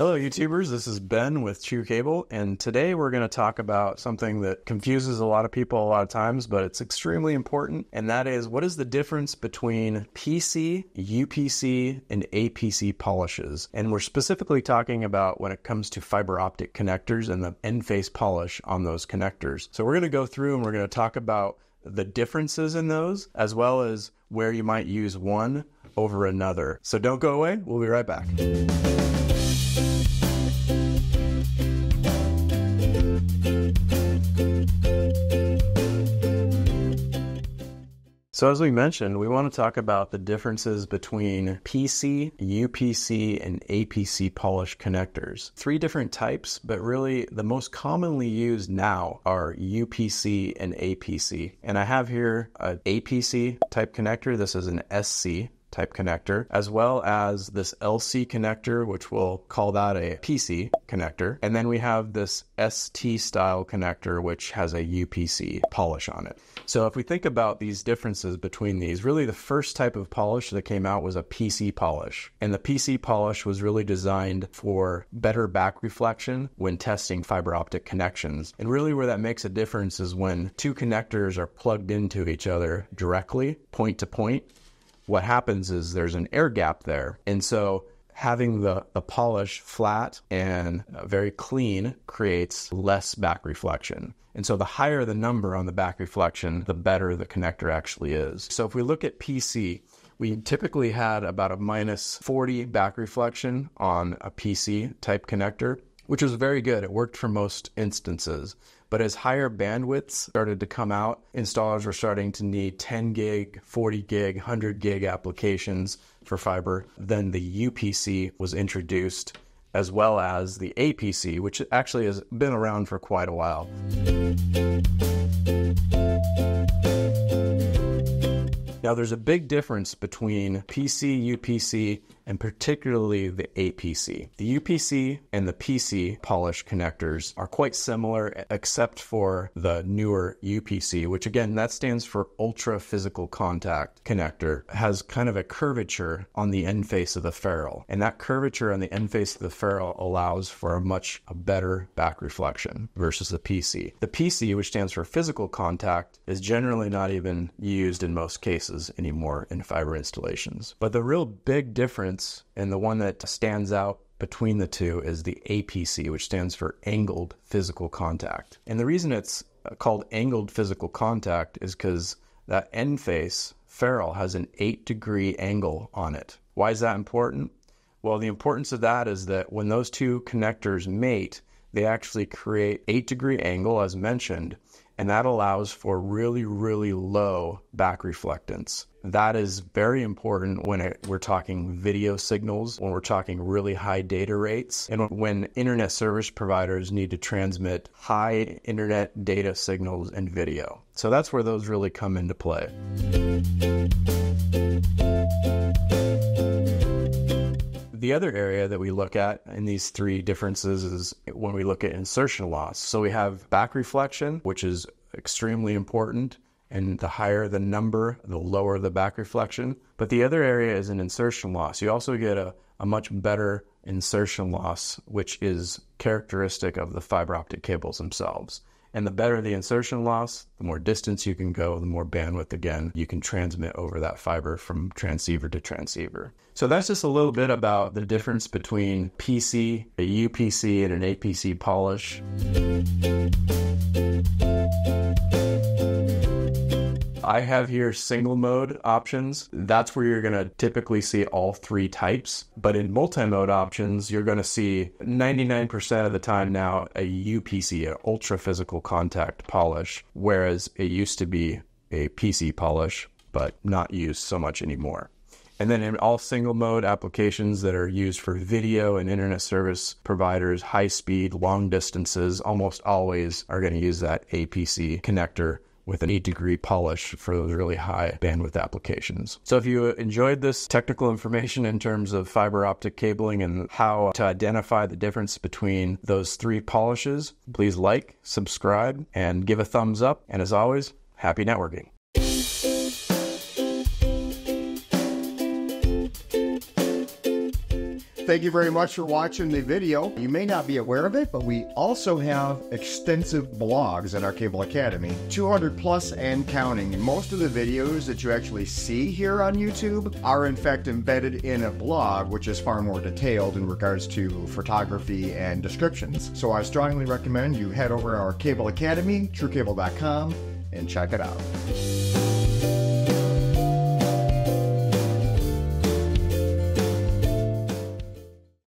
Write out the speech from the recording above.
Hello, YouTubers. This is Ben with trueCABLE, and today we're going to talk about something that confuses a lot of people a lot of times, but it's extremely important, and that is what is the difference between PC, UPC, and APC polishes? And we're specifically talking about when it comes to fiber optic connectors and the end face polish on those connectors. So we're going to go through and we're going to talk about the differences in those, as well as where you might use one over another. So don't go away. We'll be right back. So, as we mentioned, we want to talk about the differences between PC, UPC, and APC polish connectors. Three different types, but really the most commonly used now are UPC and APC. And I have here an APC type connector. This is an SC type connector, as well as this LC connector, which we'll call that a PC connector. And then we have this ST style connector, which has a UPC polish on it. So if we think about these differences between these, really the first type of polish that came out was a PC polish. And the PC polish was really designed for better back reflection when testing fiber optic connections. And really where that makes a difference is when two connectors are plugged into each other directly, point to point what happens is there's an air gap there. And so having the, the polish flat and uh, very clean creates less back reflection. And so the higher the number on the back reflection, the better the connector actually is. So if we look at PC, we typically had about a minus 40 back reflection on a PC type connector, which was very good. It worked for most instances. But as higher bandwidths started to come out, installers were starting to need 10 gig, 40 gig, 100 gig applications for fiber. Then the UPC was introduced, as well as the APC, which actually has been around for quite a while. Now, there's a big difference between PC, UPC, and particularly the APC. The UPC and the PC polish connectors are quite similar, except for the newer UPC, which again, that stands for ultra physical contact connector, has kind of a curvature on the end face of the ferrule. And that curvature on the end face of the ferrule allows for a much better back reflection versus the PC. The PC, which stands for physical contact, is generally not even used in most cases anymore in fiber installations. But the real big difference difference, and the one that stands out between the two is the APC, which stands for angled physical contact. And the reason it's uh, called angled physical contact is because that end face ferrule has an eight degree angle on it. Why is that important? Well, the importance of that is that when those two connectors mate, they actually create eight degree angle as mentioned, and that allows for really, really low back reflectance. That is very important when it, we're talking video signals, when we're talking really high data rates, and when internet service providers need to transmit high internet data signals and video. So that's where those really come into play. The other area that we look at in these three differences is when we look at insertion loss. So we have back reflection, which is extremely important, and the higher the number, the lower the back reflection. But the other area is an insertion loss. You also get a, a much better insertion loss, which is characteristic of the fiber optic cables themselves. And the better the insertion loss, the more distance you can go, the more bandwidth again you can transmit over that fiber from transceiver to transceiver. So that's just a little bit about the difference between PC, a UPC, and an APC polish. I have here single mode options. That's where you're going to typically see all three types. But in multi mode options, you're going to see 99% of the time now a UPC, an ultra physical contact polish, whereas it used to be a PC polish, but not used so much anymore. And then in all single mode applications that are used for video and internet service providers, high speed, long distances, almost always are going to use that APC connector with an 8 degree polish for those really high bandwidth applications. So if you enjoyed this technical information in terms of fiber optic cabling and how to identify the difference between those three polishes, please like, subscribe, and give a thumbs up. And as always, happy networking. Thank you very much for watching the video. You may not be aware of it, but we also have extensive blogs at our Cable Academy, 200 plus and counting. Most of the videos that you actually see here on YouTube are in fact embedded in a blog, which is far more detailed in regards to photography and descriptions. So I strongly recommend you head over to our Cable Academy, truecable.com, and check it out.